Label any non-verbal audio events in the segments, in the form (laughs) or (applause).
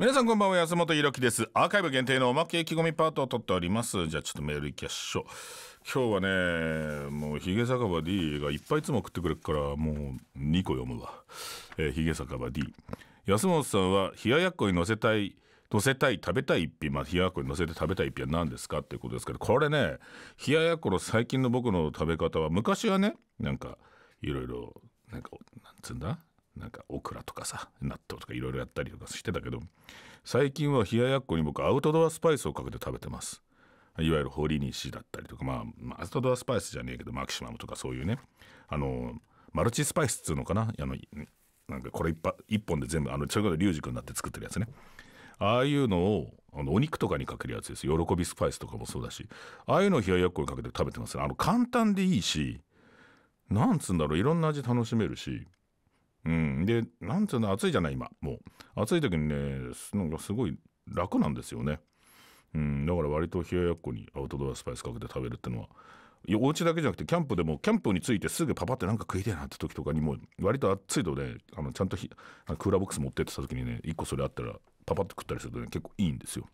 皆さんこんばんは安本ひろきです。アーカイブ限定のおまけ意気込みパートを取っております。じゃあちょっとメールいきましょう。今日はねもうヒゲ酒場 D がいっぱいいつも送ってくれるからもう2個読むわ、えー、ヒゲ酒場 D 安本さんは冷ややっこに乗せたい乗せたい食べたい一品。まあ冷ややっこに乗せて食べたい一品は何ですか？っていうことですけどこれね冷ややっこの最近の僕の食べ方は昔はねなんかいろいろなんかなんつうんだ？なんかオクラとかさ納豆とかいろいろやったりとかしてたけど最近は冷ややっこに僕アウトドアスパイスをかけて食べてます。いわゆるホリニシだったりとかまあアウトドアスパイスじゃねえけどマキシマムとかそういうねあのマルチスパイスっつうのかな？あのなんかこれ一本で全部あのそれこそリュウジ君になって作ってるやつね。ああいうのをあのお肉とかにかけるやつです。喜びスパイスとかもそうだし。ああいうのを冷ややっこにかけて食べてます。あの簡単でいいしなんつうんだろう。いろんな味楽しめるし。うん、でなんつうの暑いじゃない今。もう。暑い時にねなんかすごい楽なんですよね、うん、だから割と冷ややっこにアウトドアスパイスかけて食べるっていうのはお家だけじゃなくてキャンプでもキャンプについてすぐパパってなんか食いたいなって時とかにも割と暑いとねあのちゃんとクーラーボックス持ってってた時にね1個それあったらパパって食ったりするとね結構いいんですよ。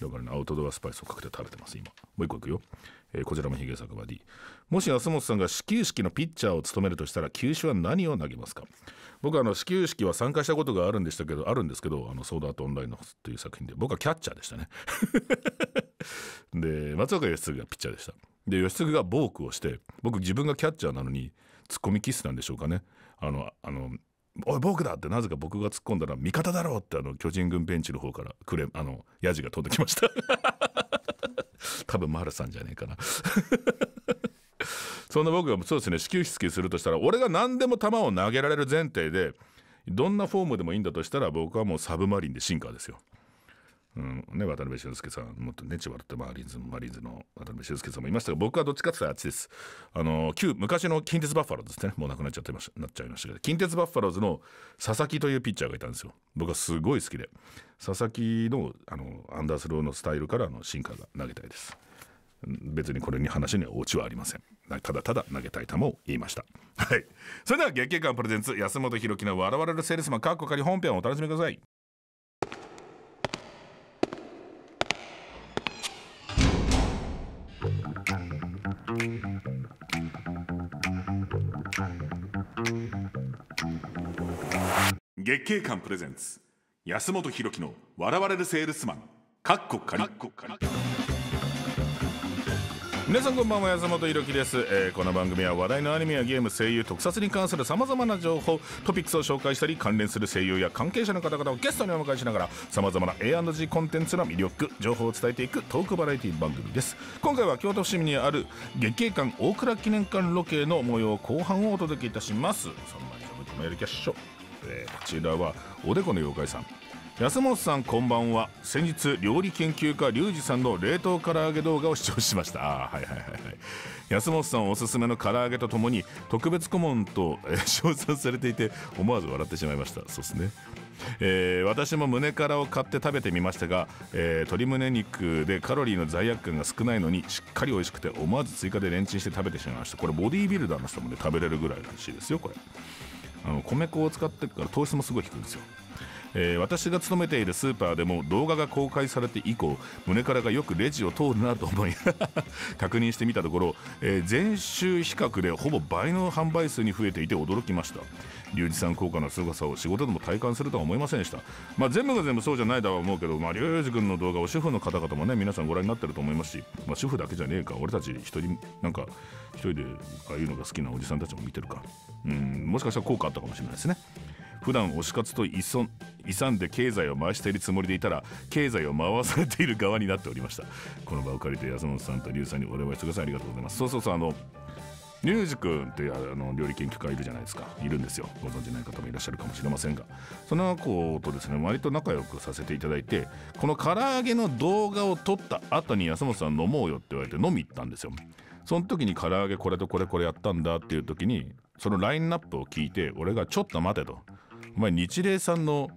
だからねアウトドアスパイスをかけて食べてます今。もう一個いくよ、えー、こちらもヒゲ酒場 D もし安本さんが始球式のピッチャーを務めるとしたら球種は何を投げますか？僕はあの始球式は参加したことがあるんでしたけどあるんですけどあのソードアートオンラインのっていう作品で僕はキャッチャーでしたね。(laughs) で松岡義嗣がピッチャーでした。で義嗣がボークをして僕自分がキャッチャーなのにツッコミキスなんでしょうかね。あのあのおい僕だってなぜか僕が突っ込んだら味方だろうってあの巨人軍ベンチの方からクレあのヤジが飛んできました (laughs) 多分丸さんじゃねえかな (laughs) そんな僕がそうですね始球式するとしたら俺が何でも球を投げられる前提でどんなフォームでもいいんだとしたら僕はもうサブマリンでシンカーですよ。うん。ね、渡辺俊介さんもっとねちわってマリンズマリンズの渡辺俊介さんもいましたが僕はどっちかって言ったらあっちです。あの旧昔の近鉄バッファローズですね。もうなくなっちゃってましなっちゃいましたけど近鉄バッファローズの佐々木というピッチャーがいたんですよ。僕はすごい好きで。佐々木のあのアンダースローのスタイルからの進化が投げたいです。別にこれに話にはオチはありません。ただただ投げたい球を言いました。はい。それでは月経館プレゼンツ安本博樹の笑われるセールスマンかっこかり本編をお楽しみください。月経館プレゼンツ。安本博樹の笑われるセールスマン。かっこかり皆さんこんばんは安本ひろきです、えー、この番組は話題のアニメやゲーム声優特撮に関するさまざまな情報トピックスを紹介したり関連する声優や関係者の方々をゲストにお迎えしながらさまざまな A&G コンテンツの魅力情報を伝えていくトークバラエティ番組です。今回は京都伏見にある月経館大倉記念館ロケの模様後半をお届けいたします。その前にメールキャッシュ、えー、こちらはおでこの妖怪さん。安本さんこんばんは。先日料理研究家リュウジさんの冷凍唐揚げ動画を視聴しました。あはいはいはいはい。安本さんおすすめの唐揚げとともに特別顧問と、えー、称賛されていて思わず笑ってしまいました。そうですね。えー、私も胸辛を買って食べてみましたが、えー、鶏胸肉でカロリーの罪悪感が少ないのにしっかり美味しくて思わず追加でレンチンして食べてしまいました。これボディービルダーの人もね食べれるぐらいらしいですよこれ。あの米粉を使ってるから糖質もすごい低いんですよ。えー、私が勤めているスーパーでも動画が公開されて以降胸からがよくレジを通るなと思い (laughs) 確認してみたところ、えー、前週比較でほぼ倍の販売数に増えていて驚きました。リュウジさん効果の凄さを仕事でも体感するとは思いませんでした、まあ、全部が全部そうじゃないとは思うけど、まあ、リュウジ君の動画を主婦の方々もね皆さんご覧になってると思いますし、まあ、主婦だけじゃねえか俺たち一人なんか一人でああいうのが好きなおじさんたちも見てるか。うんもしかしたら効果あったかもしれないですね。普段推し活と勇んで経済を回しているつもりでいたら経済を回されている側になっておりました。この場を借りて安本さんと龍さんにお礼をしてください。ありがとうございます。そうそうそうあのリュウジ君ってあの料理研究家いるじゃないですか。いるんですよ。ご存じない方もいらっしゃるかもしれませんが。その子とですね割と仲良くさせていただいてこの唐揚げの動画を撮った後に安本さん飲もうよって言われて飲み行ったんですよ。その時に唐揚げこれとこれこれやったんだっていう時にそのラインナップを聞いて俺がちょっと待てと。お前日霊さんの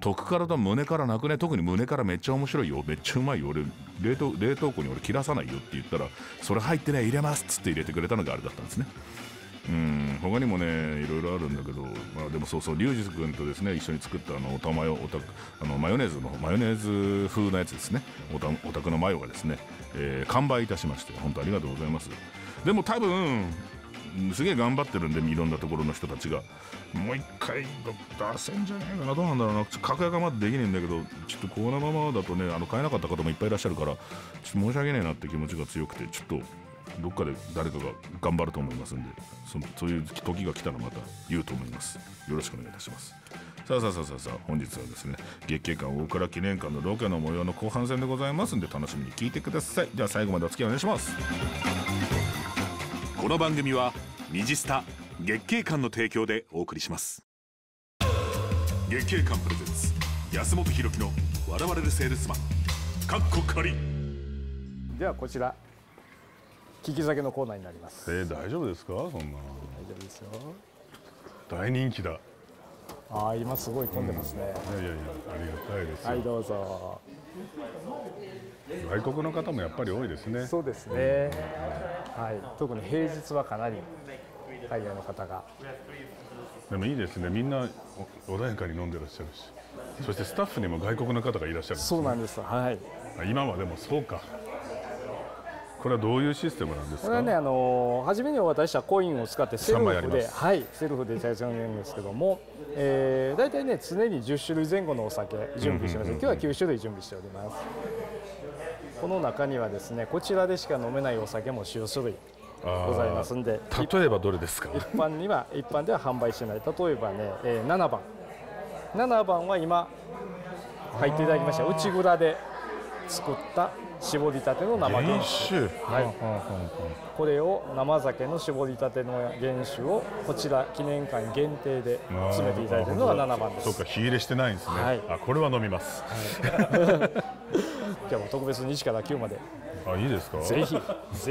徳からと胸からなくね。特に胸からめっちゃ面白いよ。めっちゃうまいよ。俺冷凍冷凍庫に俺切らさないよって言ったらそれ入ってね入れますっつって入れてくれたのがあれだったんですね。うん。他にもねいろいろあるんだけど、まあ、でもそうそうリュウジ君とですね一緒に作ったあのおたまよおたあのマヨネーズのマヨネーズ風のやつですね。おたお宅のマヨがですね、えー完売いたしまして本当ありがとうございます。でも多分すげえ頑張ってるんでいろんなところの人たちが。もう一回出せんじゃねえかなどうなんだろうな。格安がまだできねえんだけどちょっとこのままだとねあの買えなかった方もいっぱいいらっしゃるからちょっと申し訳ねえなって気持ちが強くてちょっとどっかで誰かが頑張ると思いますんでそそういう時が来たらまた言うと思います。よろしくお願いいたします。さあさあさあさあさあ本日はですね月経館大倉記念館のロケの模様の後半戦でございますんで楽しみに聞いてください。では最後までお付き合いお願いします。この番組は虹スタ月経館の提供でお送りします。月経館プレゼンツ安本博樹の笑われるセールスマンかっこ仮。ではこちら利き酒のコーナーになります。えー、大丈夫ですか？そんな。大丈夫ですよ。大人気だ。いああ今すごい混んでますね、やいやいやありがたいですよ、はいどうぞ。外国の方もやっぱり多いですね。そうですねはい。特に平日はかなり海外の方が。でもいいですね。みんなお穏やかに飲んでらっしゃるし。そしてスタッフにも外国の方がいらっしゃるそうなんですはい。あ今はでもそうか。これはどういうシステムなんですか？これはねあの初めにお渡ししたコインを使ってセルフではい。セルフで対戦るんですけども、えー、大体ね常に10種類前後のお酒準備してます、今日は9種類準備しておりますこの中にはですねこちらでしか飲めないお酒も4種類ございますんで例えばどれですか？一般には一般では販売してない。例えばね、えー、7番。7番は今入っていただきました内蔵で作った絞りたての生原原酒。酒はい。これを生酒の絞りたての原酒をこちら記念館限定で詰めていただいているのが7番です。そうか火入れしてないんですね、はい。あこれは飲みます、今日も特別に1から9まで。あいいですか？ぜひぜ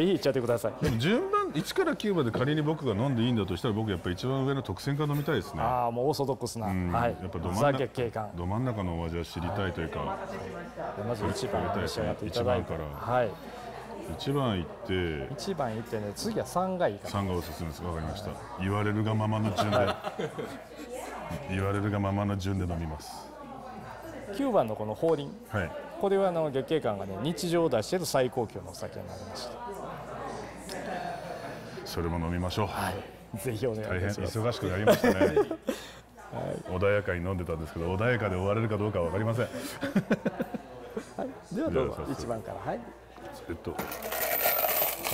ひいっちゃってください。でも順番1から9まで仮に僕が飲んでいいんだとしたら僕やっぱ一番上の特選から飲みたいですね。ああもうオーソドックスな、うんはい。やっぱど真んザ中ど真ん中のお味は知りたいというかまず1番召し上がっていただいて。一番から。はい。1番行って1番いってね次は3がいいかな。3がおすすめです。わかりました。言われるがままの順で。言われるがままの順で飲みます。9番のこの法輪。はいこれはあの月経館がね日常を出している最高級のお酒になりましてそれも飲みましょう、ぜひお願い大変いたします。忙しくなりましたね、(laughs) 穏やかに飲んでたんですけど穏やかで終われるかどうかは分かりません。ではどうぞじゃあ早速1番から。はい。えっとこ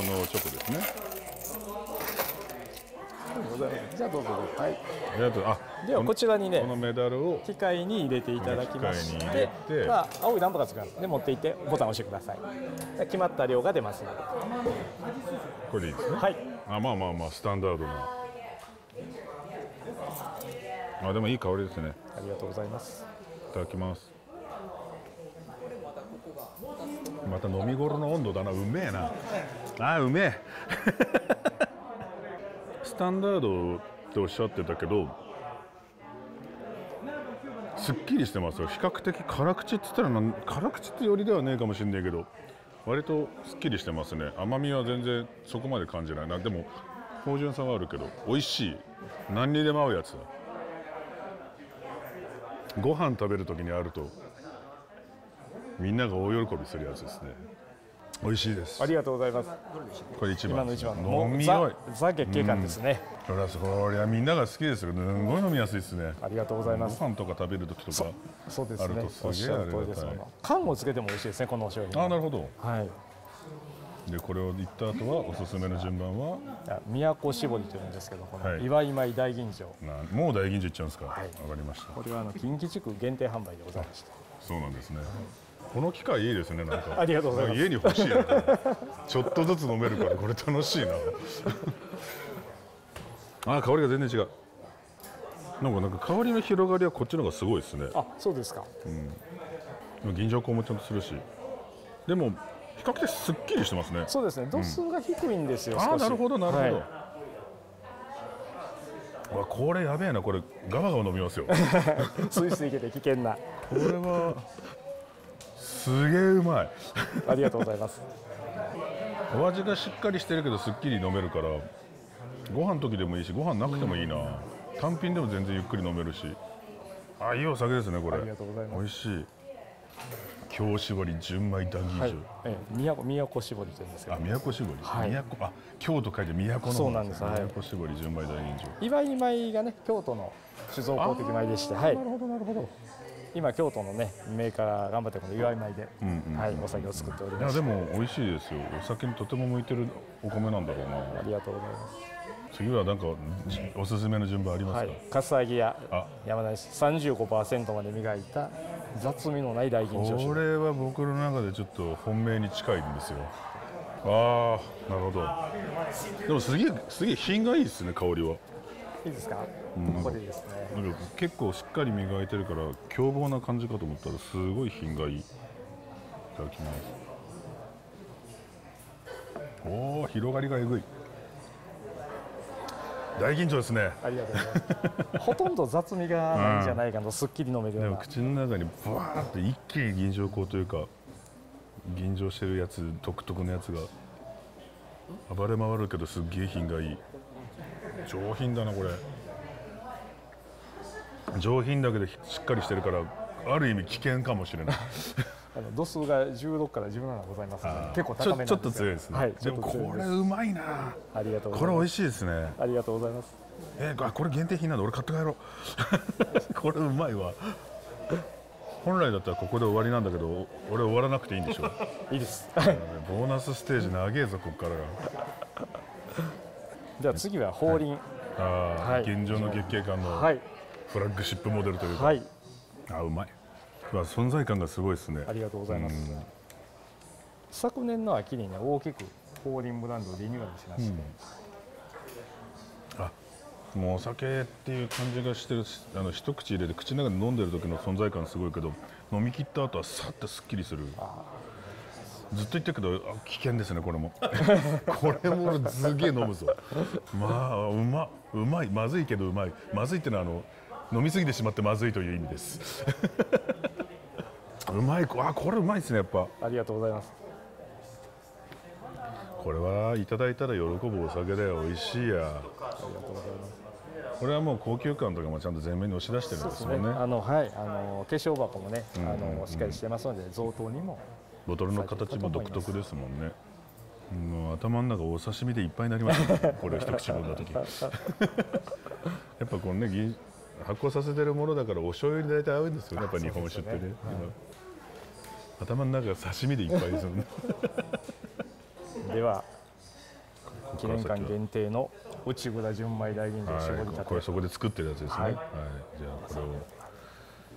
のチョコですねございます。じゃあどうぞどう。ぞはいであとあではこちらにねこのメダルを機械に入れていただきましてれて。まあ、青いランプがつくからで持っていってボタンを押してください。で決まった量が出ますので。これでいいですね？はい。あまあまあまあスタンダードな。あでもいい香りですね。ありがとうございます。いただきます。また飲み頃の温度だな。うめえな。あうめえスタンダードっておっしゃってたけどすっきりしてますよ。比較的辛口って言ったら辛口ってよりではねえかもしれないけど割とすっきりしてますね。甘みは全然そこまで感じないな。でも芳醇さはあるけど美味しい。何にでも合うやつだ。ご飯食べるときにあるとみんなが大喜びするやつですね。美味しいです。ありがとうございます。これ一番。飲みよい。ザ月経館ですね、そりゃそりゃみんなが好きですよ。すんごい飲みやすいですね。ありがとうございます。ご飯とか食べるときとか。そうですね。あるとすげえおっしゃる通りです。缶をつけても美味しいですねこのお商品あなるほど。はい。でこれを言った後はおすすめの順番は？あ都絞りというんですけどこのはい。祝い米大吟醸。なもう大吟醸いっちゃうんですか。わ、はい。かりました。これはあの近畿地区限定販売でございまして。そうなんですねこの機械いいですねなんか。(laughs) ありがとうございます。家に欲しいな。ちょっとずつ飲めるからこれ楽しいな。(laughs) あ香りが全然違う。なんかなんか香りの広がりはこっちの方がすごいですね。あそうですか。銀条香もちゃんとするし。でも比較的すっきりしてますね。そうですね。度数が低いんですよ、少し。ああなるほどなるほど、はうわこれやべえなこれ。ガバガバ飲みますよ。こ (laughs) いスイスイいけて危険な。れはすげえうまい。ありがとうございます。お味がしっかりしてるけどすっきり飲めるからご飯の時でもいいしご飯なくてもいいな、単品でも全然ゆっくり飲めるし。あいいお酒ですねこれ。ありがとうございます。美味しい。京絞り純米談義酒、はい、ええ、宮古宮古絞りというんですけど。あ宮古絞り、はい。宮古あ京都書いて都の方そうなんです。はい。宮古絞り純米大吟醸祝い米がね京都の酒造公的米でして、はい。な、るほどなるほど今京都のねメーカーが頑張ってこの祝い米で、はい、お酒を作っておりいやますでも美味しいですよ。お酒にとても向いてるお米なんだろうな。ありがとうございま次はなんかじおすすめの順番ありす。ますか、はい、かすあ。ぎやあ山梨35%まで磨いた雑味のない大吟醸酒。これは僕の中でちょっと本命に近いんですよ。ああなるほど。でもすげえすげえ品がいいですね香りはいいですか、ん。ここでですね。なんか結構しっかり磨いてるから凶暴な感じかと思ったらすごい品がいい。いただきます。おお広がりがえぐい。大吟醸ですね。ありがとうございます。(laughs) ほとんど雑味がないんじゃないかと、すっきり飲めるでような。も口の中にブワーって一気に吟醸香というか吟醸してるやつ独特のやつが暴れ回るけどすっげえ品がいい上品だなこれ。上品だけどしっかりしてるからある意味危険かもしれない。(laughs) あの度数が16から17ございますので結構高めちょちょっと強いですね、はい、でもこれうまいな。ありがとうござこれ美味しいですね。ありがとうございます。えー、あこれ限定品なんで俺買って帰ろう。(laughs) これうまいわ。本来だったらここで終わりなんだけど俺終わらなくていいんでしょ。(laughs) いいです。ボーナスステージ長えぞこっからがでは次は法輪。ああ、はい。現状の月経館のはい。フラッグシップモデルというか、はい。あうまい。まあ存在感がすごいですね。ありがとうございます。うん。昨年の秋にね大きく法輪ブランドをリニューアルしまして、あもうお酒っていう感じがしてるしあの一口入れて口の中で飲んでる時の存在感すごいけど飲み切った後はさっとすっきりするずっと言ってるけどあ危険ですねこれも。(laughs) これも俺すげえ飲むぞ。まあうまうまい。まずいけどうまい。まずいってのはあの飲みすぎてしまってまずいという意味です。(laughs) うまい。あこれうまいですねやっぱ。ありがとうございます。これはいただいたら喜ぶお酒だよ。美味しいや。ありがとうございますこれはもう高級感とかもちゃんと前面に押し出してるんですもんねあのはいあの化粧箱もね、あのしっかりしてますので贈答にもボトルの形も独特ですもんね。もう頭の中お刺身でいっぱいになりました、ね、(laughs) これを一口飲んだ時。(laughs) やっぱこのねぎ発酵させてるものだからお醤油に大体合うんですよね。やっぱ日本酒ってね。ね。今。頭の中が刺身でいっぱいですよね。では記念館限定の内蔵純米大吟醸絞りはい、たてこれそこで作ってるやつですね、ははいい。じゃあこれを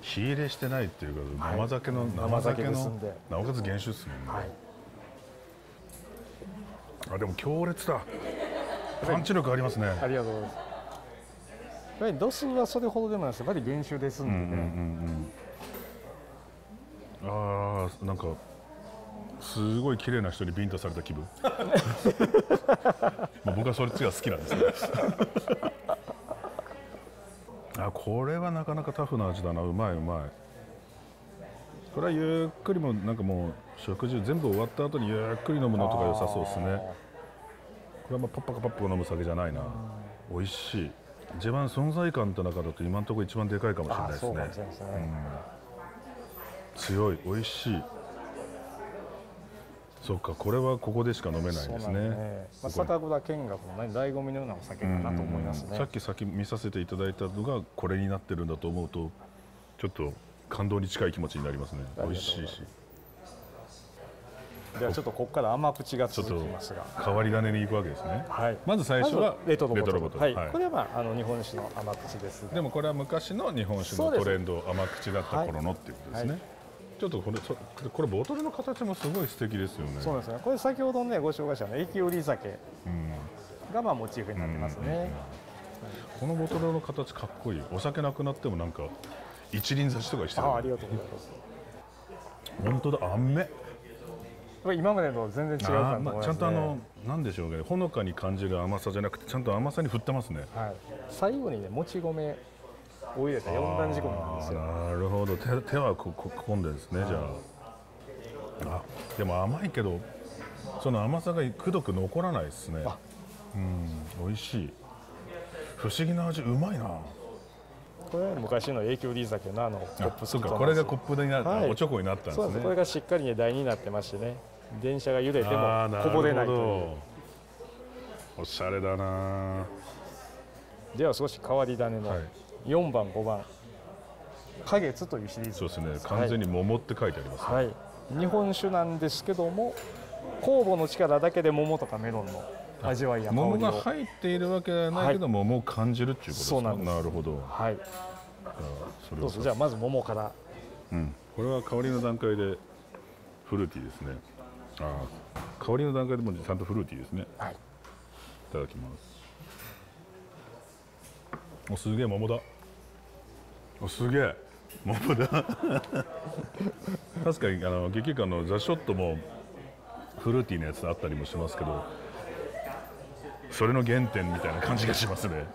火入れしてないっていうかはい。生酒の、生生酒のなおかつ原酒ですもんね、はい。あでも強烈だ。パンチ力ありますね。ありがとうございます。やっぱり度数はそれほどでもないですやっぱり原酒ですんでね、うんうんうん、ああなんかすごい綺麗な人にビンタされた気分。(laughs) まあ僕はそれつが好きなんですねあこれはなかなかタフな味だな。うまいうまい。これはゆっくりもなんかもう食事全部終わった後にゆっくり飲むのとか良さそうですね。これはまあパッパカパッパカ飲む酒じゃないな。美味しい。一番存在感の中だと今のところ一番でかいかもしれないですね。しれないですね、強い。美味しいそっかこれはここでしか飲めないですね。ね、まあ、酒蔵見学のね醍醐味のようなお酒かなと思います。ね、さっき先見させていただいたのがこれになってるんだと思うとちょっと感動に近い気持ちになりますね。美味しいし。ではちょっとここから甘口が続きますが。変わり種に行くわけですね。はい。まず最初はレトロボトル。はい、はい。これは、まあ、あの日本酒の甘口です。でもこれは昔の日本酒のトレンド甘口だった頃のっていうことですね、はいちょっとこれそこれボトルの形もすごい素敵ですよね。そうですねこれ先ほどねご紹介したの駅売り酒うんがまあモチーフになってますね、このボトルの形かっこいい。お酒なくなってもなんか一輪挿しとかしてる。ああありがとうございます。本当だあんめ。これ今までと全然違う感と思います、ね。まあちゃんとあのなんでしょうね。ほのかに感じる甘さじゃなくてちゃんと甘さに振ってますね。はい、最後にねもち米を入れた四段仕込みなんですよ。なるほど。手手はここ込んでですねじゃあ。あでも甘いけどその甘さがくどく残らないですね。あ。うん美味しい。不思議な味うまいな。これは昔の永久リー酒のあのコップそうかこれがコップになった、はい。おちょこになったんですね。そうなんです。これがしっかりね台になってましてね。電車が揺れてもこぼれないという。おしゃれだな。では少し変わり種のはい4番5番。花月というシリーズ。そうですね。完全に桃って書いてありますね、はい、日本酒なんですけども酵母の力だけで桃とかメロンの味わいや桃が入っているわけではないけど、桃を感じるっていうことですか？そうなんです。るほど。はい。どうぞ。じゃあまず桃から。うん、これは香りの段階でフルーティーですね。あー香りの段階でもちゃんとフルーティーですね。はい。いただきます。おすげえ桃だ。おすげえ。桃だ。確かにあの劇館のザ・ショットもフルーティーなやつあったりもしますけどそれの原点みたいな感じがしますね。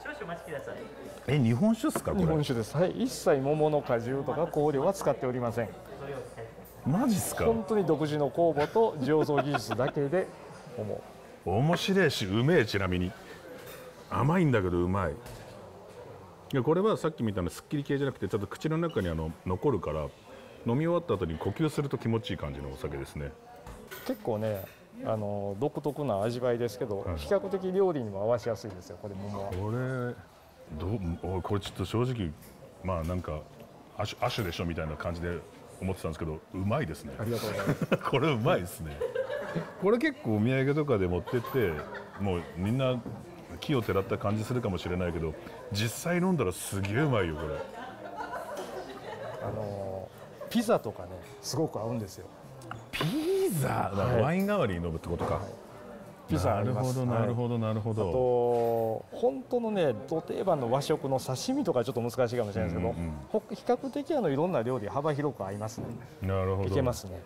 え日本酒っすかこ日れ本酒です。はい。一切桃の果汁とか香料は使っておりません。マジっすか？本当に独自の酵母と醸造技術だけで桃。面白いしうめえちなみに。甘いんだけどうまいこれはさっきみたいなすっきり系じゃなくてちょっと口の中にあの残るから飲み終わった後に呼吸すると気持ちいい感じのお酒ですね。結構ねあの独特な味わいですけど、はい比較的料理にも合わしやすいですよこれ桃は。これどこれちょっと正直まあなんか亜種亜種でしょみたいな感じで思ってたんですけどうまいですね。ありがとうございます。(laughs) これうまいですね。これ結構お土産とかで持ってってもうみんな木をてらった感じするかもしれないけど実際飲んだらすげえうまいよこれ。あのピザとかねすごく合うんですよ。ピザ、はい。ワイン代わりに飲むってことか、ピザなるあります。ほどなるほどなるほど、と本当のねど定番の和食の刺身とかちょっと難しいかもしれないですけど、うんうん比較的あのいろんな料理幅広く合いますね。なるほど。いけますね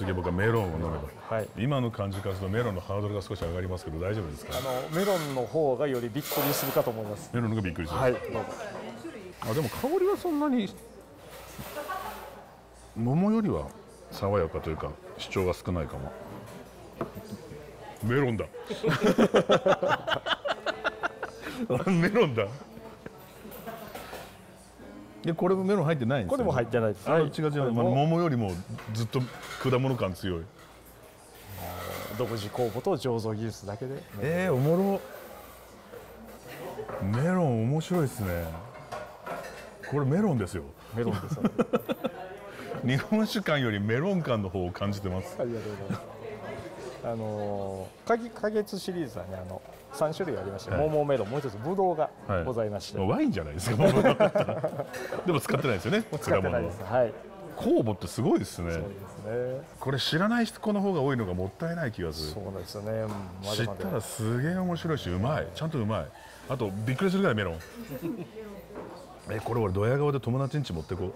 次僕はメロンを飲めばはい。今の感じからするとメロンのハードルが少し上がりますけど大丈夫ですか？あのメロンの方がよりびっくりするかと思います。メロンのがびっくりする、はいあでも香りはそんなに桃よりは爽やかというか主張が少ないかも。メロンだ。あ (laughs) (laughs) メロンだでこれもメロン入ってないんですよ、これも入ってないです、あはい違う違う、桃よりもずっと果物感強い。独自酵母と醸造技術だけで。えー、おもろ。メロン面白いですね。これメロンですよ。メロンですよ (laughs) 日本酒感よりメロン感の方を感じてます。ありがとうございますあのー花月シリーズはねあの3種類ありまして、はい。桃メロンもう一つブドウがはい。ございまして、ワインじゃないですか (laughs) でも使ってないですよね (laughs) 使ってないです。はい。酵母ってすごいですね。ね。これ知らない人の方が多いのがもったいない気がする。そうですよね。うんま知ったらすげえ面白いしうまい。ちゃんとうまい。あとびっくりするぐらいメロン。(laughs) えこれ俺ドヤ顔で友達ん家持ってこう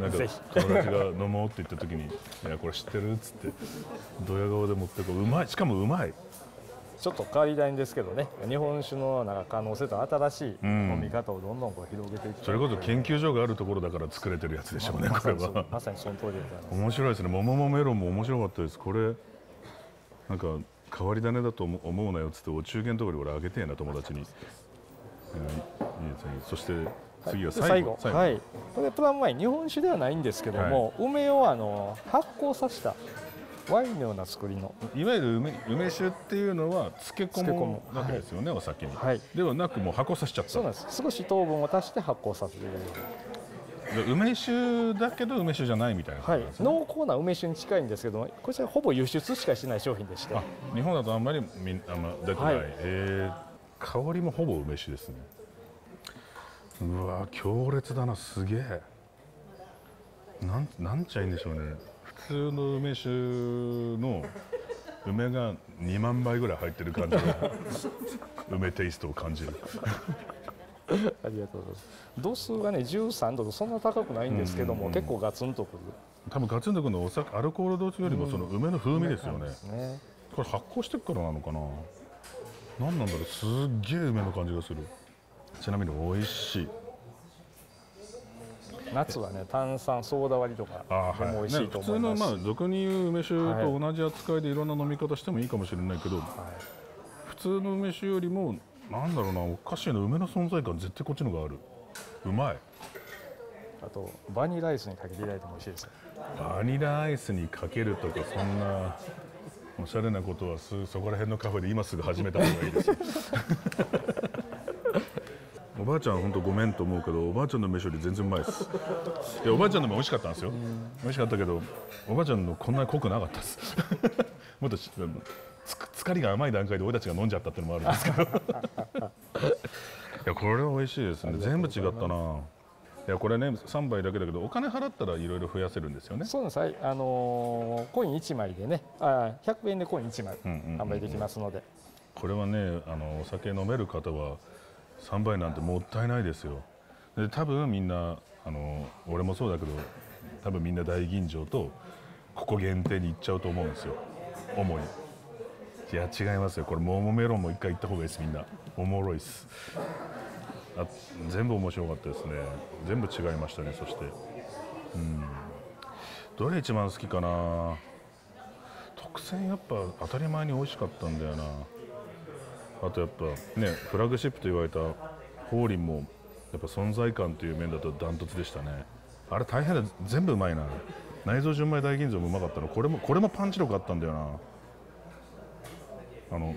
なんか友達が飲もうって言った時に「(laughs) いやこれ知ってる?」っつってドヤ顔で持ってこううまい。しかもうまい。ちょっと変わりないんですけどね。日本酒のなんか可能性と新しいん。飲み方をどんどんこう広げていきそれこそ研究所があるところだから作れてるやつでしょうねまこれは。まさにその通りでございます。面白いですね。桃もメロンも面白かったです。これなんか変わり種だと思思うなよっつってお中元のところに俺あげてえな友達に、うんいいですね。そして次はで最後。はい。これプラムワイン日本酒ではないんですけども、梅をあの発酵させたワインのような作りの。いわゆる梅梅酒っていうのは漬け込むむ。わけですよね、お酒に、はい。ではなくもう発酵させちゃった。そうなんです。少し糖分を足して発酵させて梅酒だけど梅酒じゃないみたいなはい。濃厚な梅酒に近いんですけどもこちらほぼ輸出しかしない商品でして。あ日本だとあんまりみんあんま出てない、はい。えー香りもほぼ梅酒ですねうわ強烈だなすげえ。なんなんちゃいいんでしょうね。普通の梅酒の梅が2万倍ぐらい入ってる感じの (laughs) 梅テイストを感じる。(laughs) ありがとうございます。度数がね13度とそんな高くないんですけども、結構ガツンとくる。多分ガツンとくのお酒アルコール度数よりもその梅の風味ですよね、ね。これ発酵してるからなのかな。何なんだろう。すっげえ梅の感じがするちなみに美味しい。夏はね炭酸ソーダ割りとかでも美味しいとね、普思います、通のまあ俗に言う梅酒と同じ扱いでいろんな飲み方してもいいかもしれないけど、普通の梅酒よりもなんだろうなおかしいな梅の存在感絶対こっちの方がある。うまい。あとバニラアイスにかけていただいても美味しいです。よバニラアイスにかけるとかそんなおしゃれなことはすそこら辺のカフェで今すぐ始めた方がいいですよ (laughs) おばあちゃん本当ごめんと思うけどおばあちゃんの飯より全然うまいです。いやおばあちゃんのも美味しかったんですよ。美味しかったけどおばあちゃんのこんなに濃くなかったです。(laughs) もっと疲れが甘い段階で俺たちが飲んじゃったっていうのもあるんですけど。(laughs) いやこれは美味しいですね。全部違ったな。いやこれね3杯だけだけどお金払ったらいろいろ増やせるんですよね。そうなんです。はいあのーコイン1枚でねあ100円でコイン1枚販売できますので、これはねあのお酒飲める方は3杯なんてもったいないですよ。で多分みんなあの俺もそうだけど多分みんな大吟醸とここ限定に行っちゃうと思うんですよ。主に。いや違いますよ。これ桃メロンも一回行った方がいいですみんな。おもろいっす。あ全部面白かったですね。全部違いましたねそして。うん。どれ一番好きかな。特選やっぱ当たり前に美味しかったんだよな。あとやっぱねフラッグシップと言われたホーリンもやっぱ存在感という面だとダントツでしたね。あれ大変だ。全部うまいな。内臓純米大吟醸もうまかったのこれもこれもパンチ力あったんだよな。あの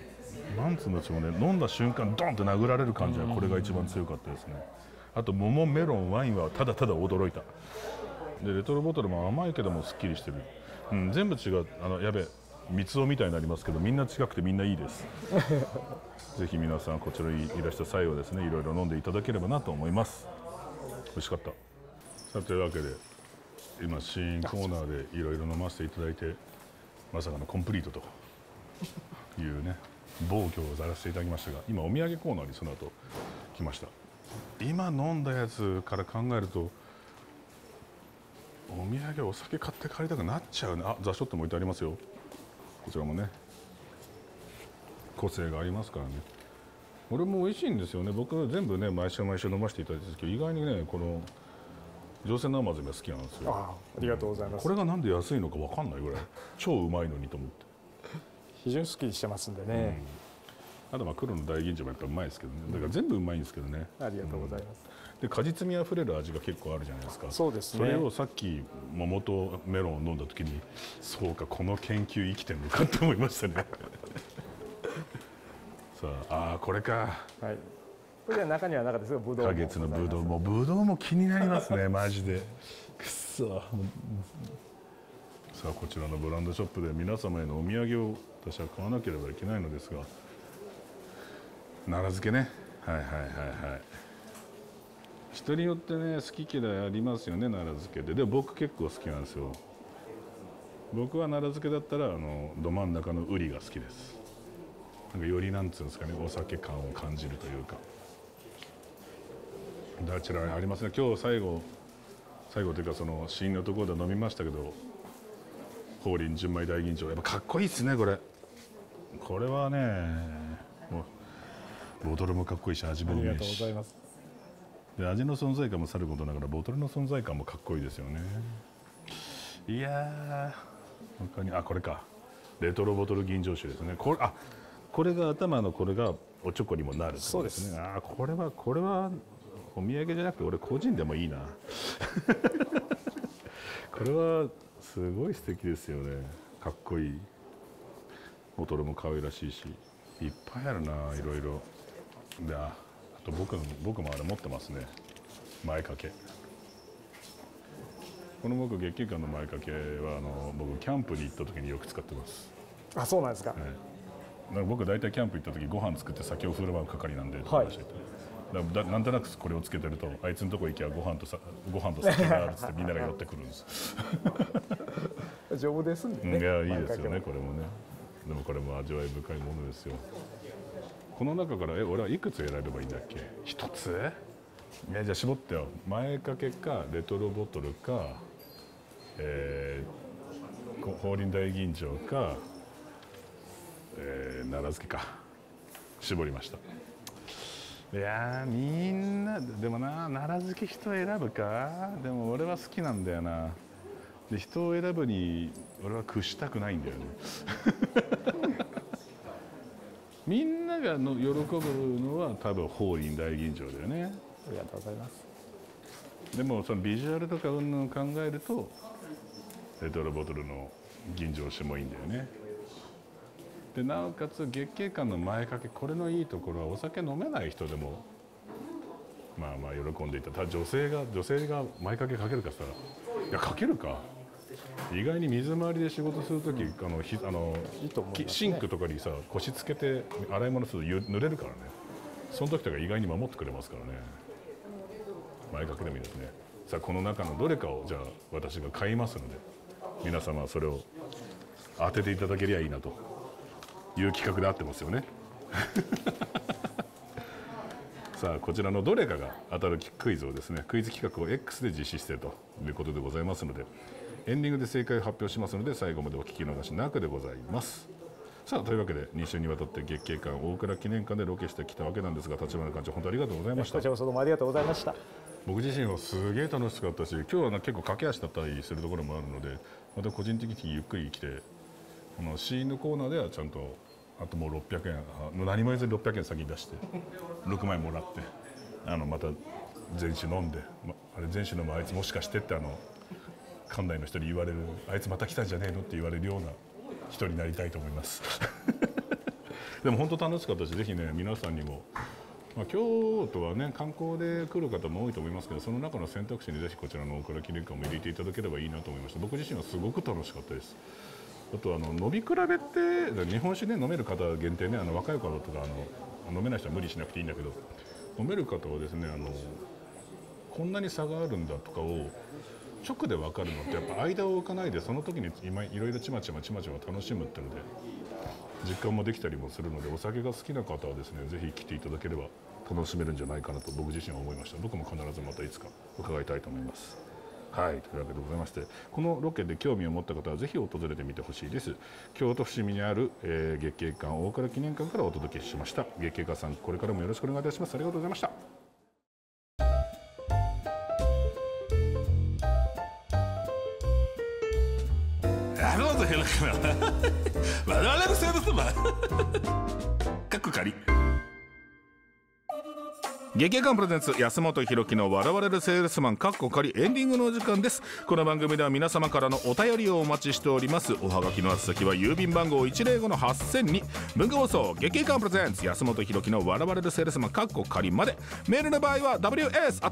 なんつうんでしょうね飲んだ瞬間ドンって殴られる感じはこれが一番強かったですね。あと桃メロンワインはただただ驚いた。でレトロボトルも甘いけどもすっきりしてる、うん、全部違う。あのやべ三つみたいになりますけどみんな近くてみんないいです。(laughs) ぜひ皆さんこちらにいらした際はですねいろいろ飲んでいただければなと思います。美味しかった。さあというわけで今新コーナーでいろいろ飲ませていただいてまさかのコンプリートというね暴挙をざらせていただきましたが今お土産コーナーにその後来ました。今飲んだやつから考えるとお土産お酒買って帰りたくなっちゃうね。あザ・ショットも置いてありますよ。こちらもね個性がありますからね。俺も美味しいんですよね。僕全部ね毎週毎週飲ませていただいてるんですけど意外にねこの上船の甘爪が好きなんですよ。あありがとうございます。これがなんで安いのか分かんないぐらい。(laughs) 超うまいのにと思って。非常にすっきりしてますんでね、あとまあ黒の大吟醸もやっぱうまいですけどね。だから全部うまいんですけどね。ありがとうございます、で果実味あふれる味が結構あるじゃないですか。そうですね。それをさっき桃とメロンを飲んだ時にそうかこの研究生きてるのかって思いましたね。(laughs) さああーこれか。はい。これでは中には中ですがブドウも。花月のブドウもうブドウも気になりますね (laughs) マジで。くっそ。さあこちらのブランドショップで皆様へのお土産を私は買わなければいけないのですが。奈良漬けね。はいはいはいはい人によってね好き嫌いありますよね奈良漬けででも僕結構好きなんですよ。僕は奈良漬けだったらあのど真ん中のウリが好きです。なんかよりなんつうんですかねお酒感を感じるというか。どちらにありますね。今日最後最後というかその試飲のところで飲みましたけど法輪純米大吟醸。やっぱかっこいいっすねこれ。これはねもうボトルもかっこいいし味もありがとうございます。で味の存在感もさることながらボトルの存在感もかっこいいですよね。いやー他にあこれか。レトロボトル吟醸酒ですね。これあこれが頭のこれがおちょこにもなるってことですね。あこれはこれはお土産じゃなくて俺個人でもいいな。(laughs) これはすごい素敵ですよね。かっこいい。ボトルも可愛らしいし。いっぱいあるないろいろ。でああと僕の僕もあれ持ってますね。前掛け。この僕月球館の前掛けはあの僕キャンプに行った時によく使ってます、あそうなんですか、はい、だから僕大体キャンプ行った時ご飯作って酒を振る舞う係なんで、はい。だなんとなくこれをつけてるとあいつのとこ行きゃご飯とさご飯と酒があるっつってみんなが寄ってくるんです。(laughs) 丈夫ですんでね。いやいいですよねこれもね。でもこれも味わい深いものですよこの中からえ俺はいくつ選べばいいんだっけ？一つ？いやじゃあ絞ってよ。前掛けかレトロボトルかえー、こ法輪大吟醸か、えー、奈良漬けか。絞りました。いやーみんなでもな奈良漬け人選ぶか？でも俺は好きなんだよな。で人を選ぶに俺は屈したくないんだよねみんなながの喜ぶのは多分法輪大吟醸だよね。ありがとうございます。でもそのビジュアルとか云々を考えるとレトロボトルの吟醸酒もいいんだよね。でなおかつ月桂冠の前掛けこれのいいところはお酒飲めない人でもまあまあ喜んでいた。ただ女性が女性が前掛けかけるかっつったらいやかけるか意外に水回りで仕事する時あのひあのいいと思いますね。きシンクとかにさ腰つけて洗い物するとゆ濡れるからね。その時とか意外に守ってくれますからね。前掛けでもいいですね。さあこの中のどれかをじゃあ私が買いますので皆様はそれを当てていただけりゃいいなと。いう企画であってますよね。(laughs) さあこちらのどれかが当たるクイズをですねクイズ企画を X で実施しているということでございますのでエンディングで正解を発表しますので最後までお聞き逃しなくでございます。さあというわけで2週にわたって月経館大倉記念館でロケしてきたわけなんですが立花館長本当ありがとうございました。こちらこそどうもありがとうございました。僕自身はすげえ楽しかったし今日はな結構駆け足だったりするところもあるのでまた個人的にゆっくり来てこのシーンのコーナーではちゃんとあともう600円あもう何も言わずに600円先に出して6枚もらってあのまた全酒飲んで、ま、あれ全酒飲むあいつもしかしてってあの館内の人に言われるあいつまた来たんじゃねえのって言われるような人になりたいと思います。(laughs) でも本当楽しかったしぜひね皆さんにもまあ、京都はね観光で来る方も多いと思いますけどその中の選択肢にぜひこちらの大倉記念館も入れていただければいいなと思いました僕自身はすごく楽しかったです。あとあの飲み比べって日本酒ね飲める方限定ねあの若い方とかあの飲めない人は無理しなくていいんだけど飲める方はですねあのこんなに差があるんだとかを直で分かるのってやっぱ間を置かないでその時に今いろいろちまちまちまちま楽しむっていうので実感もできたりもするのでお酒が好きな方はですねぜひ来ていただければ楽しめるんじゃないかなと僕自身は思いました。僕も必ずまたいつか伺いたいと思います。はいというわけでございましてこのロケで興味を持った方はぜひ訪れてみてほしいです。京都伏見にある、えー月経館大倉記念館からお届けしました。月経館さんこれからもよろしくお願いいたします。ありがとうございました。笑われる生物マンかっこ仮劇館プレゼンツ安本博樹の笑われるセールスマンかっこ仮エンディングのお時間です。この番組では皆様からのお便りをお待ちしております。おはがきの宛先は郵便番号105の8000に。文化放送劇館プレゼンツ安本博樹の笑われるセールスマンかっこ仮まで。メールの場合は ws.joqr.net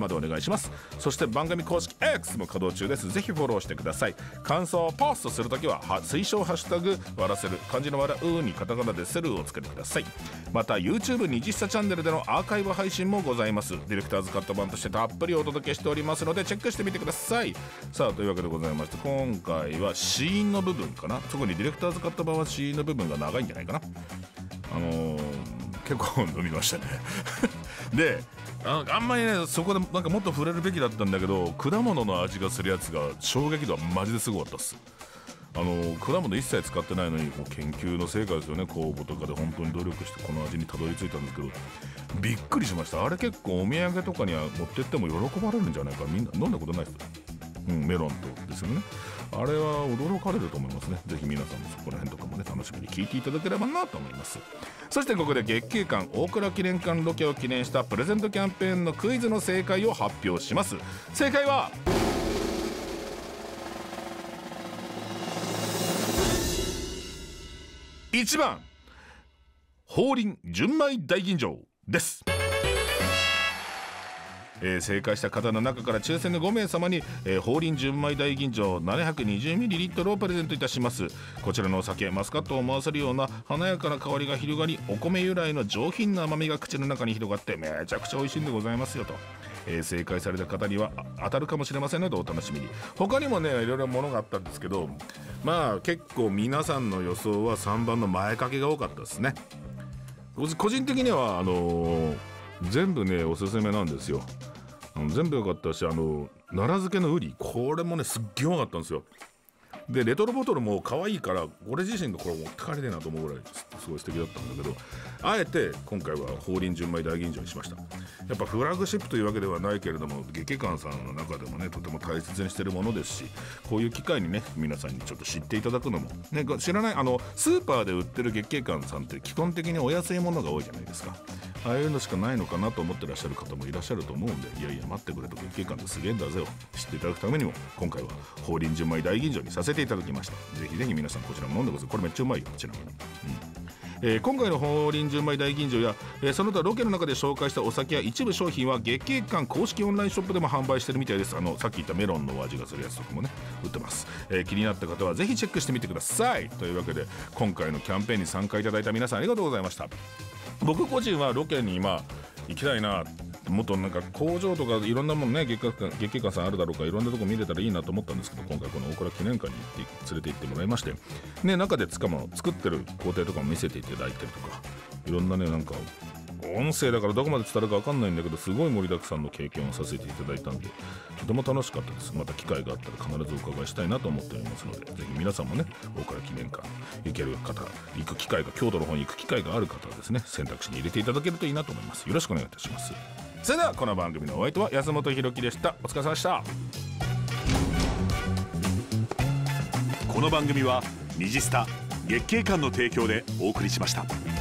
までお願いします。そして番組公式 X も稼働中です。ぜひフォローしてください。感想をポストするときは推奨ハッシュタグ笑らせる。漢字の笑うにカタカナでセルをつけてください。また YouTube に実際チャンネルでのアーカイブ配信もございます。ディレクターズカット版としてたっぷりお届けしておりますのでチェックしてみてください。さあというわけでございまして今回はシーンの部分かな。特にディレクターズカット版はシーンの部分が長いんじゃないかな。あのー結構飲みましたね。(laughs) でああんまりねそこでなんかもっと触れるべきだったんだけど果物の味がするやつが衝撃度はマジですごかったっす。あの果物一切使ってないのにもう研究の成果ですよね。酵母とかで本当に努力してこの味にたどり着いたんですけどびっくりしました。あれ結構お土産とかには持ってっても喜ばれるんじゃないか。みんな飲んだことないです。うん、メロンとですよね。あれは驚かれると思いますね。ぜひ皆さんもそこら辺とかもね楽しみに聞いていただければなと思います。そしてここで月経館大倉記念館ロケを記念したプレゼントキャンペーンのクイズの正解を発表します。正解は1番法輪純米大吟醸です。えー正解した方の中から抽選で5名様に、えー、法輪純米大吟醸 720ml をプレゼントいたします。こちらのお酒マスカットを思わせるような華やかな香りが広がりお米由来の上品な甘みが口の中に広がってめちゃくちゃ美味しいんでございますよと、えー正解された方には当たるかもしれませんのでお楽しみに。他にもねいろいろものがあったんですけどまあ結構皆さんの予想は3番の前掛けが多かったですね。個人的にはあのー全部ねおすすめなんですよ。全部良かったしあの奈良漬けのウリこれもねすっげえうまかったんですよ。でレトロボトルも可愛いから俺自身がこれ持って帰りたいなと思うぐらいすごい素敵だったんだけどあえて今回は法輪純米大吟醸にしました。やっぱフラッグシップというわけではないけれども劇館さんの中でもねとても大切にしてるものですしこういう機会にね皆さんにちょっと知っていただくのも、ね、知らないあのスーパーで売ってる月経館さんって基本的にお安いものが多いじゃないですか。ああいうのしかないのかなと思ってらっしゃる方もいらっしゃると思うんでいやいや待ってくれと月経館ってすげえんだぜを知っていただくためにも今回は法輪純米大吟醸にさせてていただきました。ぜひぜひ皆さんこちらも飲んでください。これめっちゃうまいよ。ちなみに、うん。えー、今回の法輪純米大吟醸や、えー、その他ロケの中で紹介したお酒や一部商品は月経館公式オンラインショップでも販売してるみたいです。あのさっき言ったメロンのお味がするやつとかもね売ってます、えー、気になった方はぜひチェックしてみてください。というわけで今回のキャンペーンに参加いただいた皆さんありがとうございました。僕個人はロケに今行きたいな。もっとなんか工場とかいろんなもんね月下月下さんあるだろうかいろんなとこ見れたらいいなと思ったんですけど今回この大倉記念館に行って連れて行ってもらいましてね中でつかも作ってる工程とかも見せていただいたりとかいろんなねなんか音声だからどこまで伝わるか分かんないんだけどすごい盛りだくさんの経験をさせていただいたんでとても楽しかったですまた機会があったら必ずお伺いしたいなと思っておりますのでぜひ皆さんもね大倉記念館行ける方行く機会が京都の方に行く機会がある方はですね選択肢に入れていただけるといいなと思います。よろしくお願いいたします。それではこの番組のお相手は安本博樹でしたお疲れ様でしたこの番組は「虹スタ月経館」の提供でお送りしました。